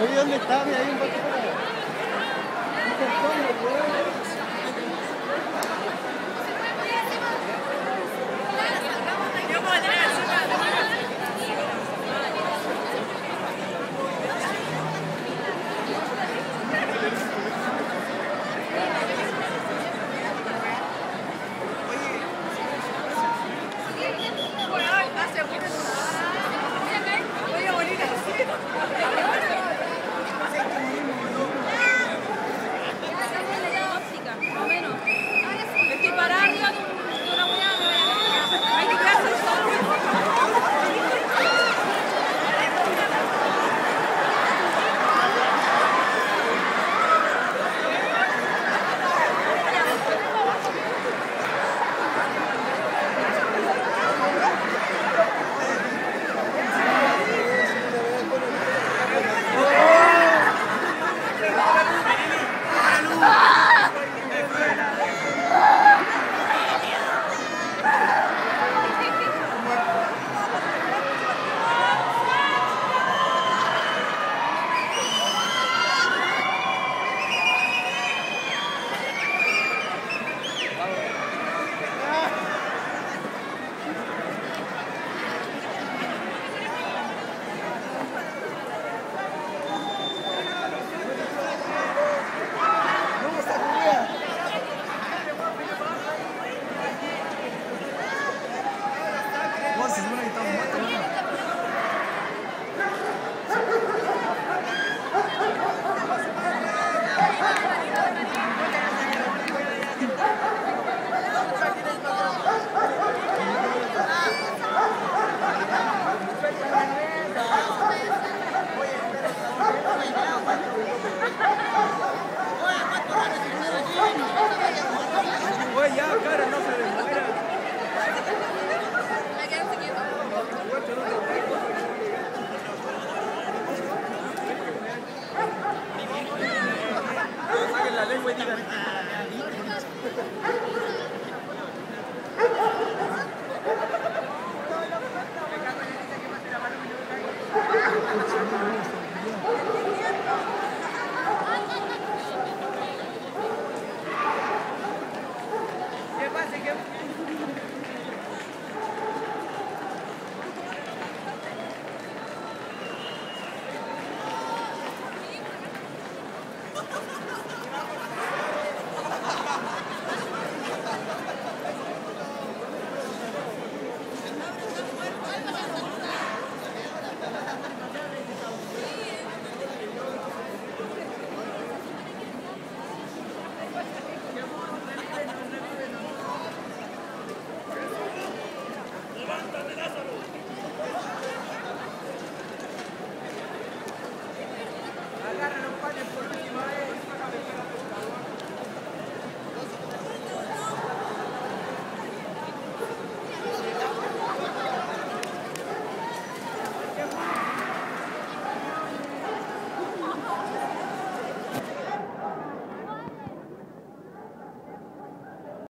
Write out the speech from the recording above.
Oye, ¿dónde está? Un poquito. This is what I Ha ha ha! pagar los padres por